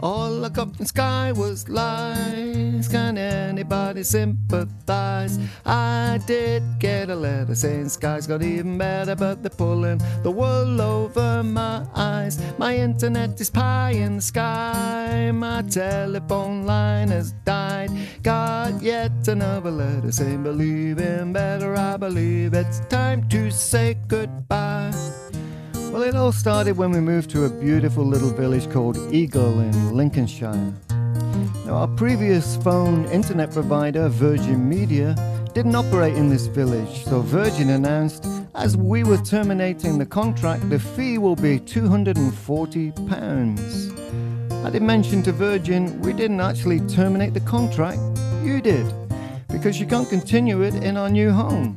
All I got from Sky was lies. Can anybody sympathize? I did get a letter saying Sky's got even better, but they're pulling the wool over my eyes. My internet is pie in the sky. My telephone line has died. Got yet another letter saying believe in better. I believe it's time to say goodbye. Well, it all started when we moved to a beautiful little village called Eagle in Lincolnshire. Now, our previous phone internet provider, Virgin Media, didn't operate in this village, so Virgin announced as we were terminating the contract, the fee will be £240. I did mention to Virgin we didn't actually terminate the contract, you did, because you can't continue it in our new home.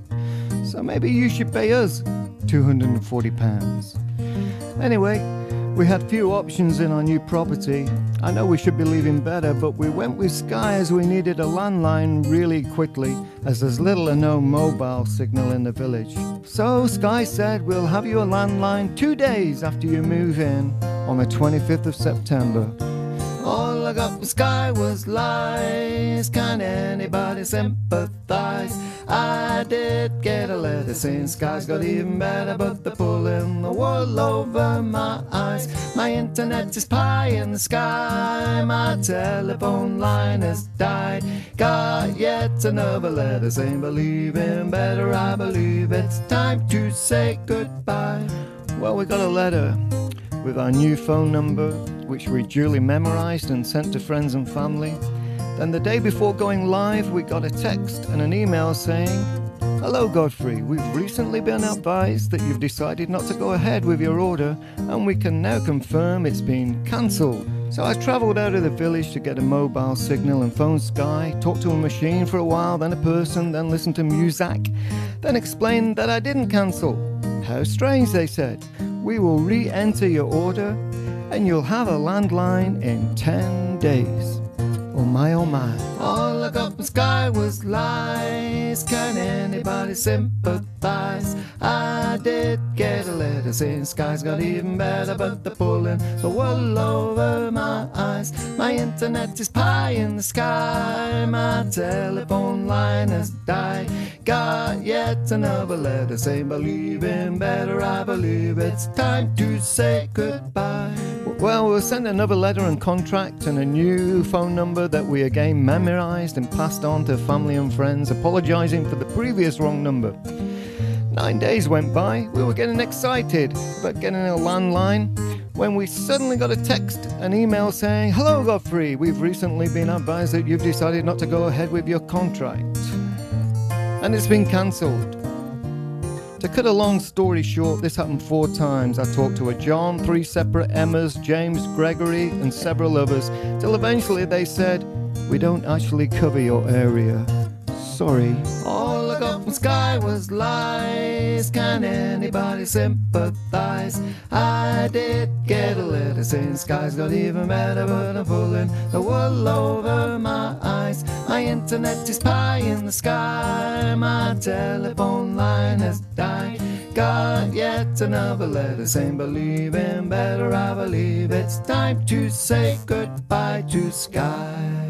So maybe you should pay us £240. Anyway, we had few options in our new property. I know we should be leaving better, but we went with Sky as we needed a landline really quickly, as there's little or no mobile signal in the village. So Sky said we'll have you a landline two days after you move in on the 25th of September. All I got from Sky was lies. Can anybody sympathize? I did get a letter saying Sky's got even better, but they're pulling the wool over my eyes. My internet is pie in the sky. My telephone line has died. Got yet another letter saying believe in better. I believe it's time to say goodbye. Well, we got a letter with our new phone number, which we duly memorized and sent to friends and family. Then, the day before going live, we got a text and an email saying, Hello, Godfrey. We've recently been advised that you've decided not to go ahead with your order, and we can now confirm it's been cancelled. So I travelled out of the village to get a mobile signal and phone Sky, talked to a machine for a while, then a person, then listened to music, then explained that I didn't cancel. How strange, they said. We will re enter your order and you'll have a landline in 10 days. Oh my, oh my. All I got from Sky was lies. Can anybody sympathize? I did get a letter saying Sky's got even better, but they're pulling the wool over my eyes. My internet is pie in the sky. My telephone line has died. Got yet another letter saying believe in better. I believe it's time to say goodbye. Well, we'll send another letter and contract and a new phone number that we again memorized and passed on to family and friends, apologizing for the previous wrong number. Nine days went by, we were getting excited about getting a landline when we suddenly got a text, an email saying, Hello, Godfrey, we've recently been advised that you've decided not to go ahead with your contract. And it's been cancelled. To cut a long story short, this happened four times. I talked to a John, three separate Emmas, James, Gregory, and several others, till eventually they said, We don't actually cover your area. Sorry. All I Sky was lies. Can anybody sympathize? I did get a letter saying Sky's got even better, but I'm pulling the wool over my eyes. My internet is pie in the sky. My telephone line has died. Got yet another letter saying believe in better. I believe it's time to say goodbye to Sky.